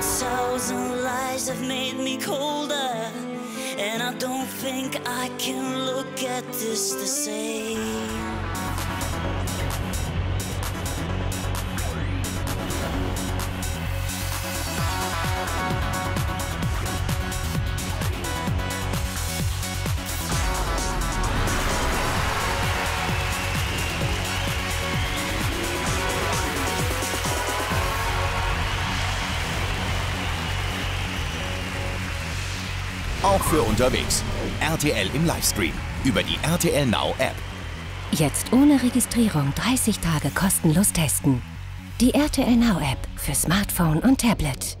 thousand lies have made me colder. And I don't think I can look at this the same. Auch für unterwegs. RTL im Livestream über die RTL Now App. Jetzt ohne Registrierung 30 Tage kostenlos testen. Die RTL Now App für Smartphone und Tablet.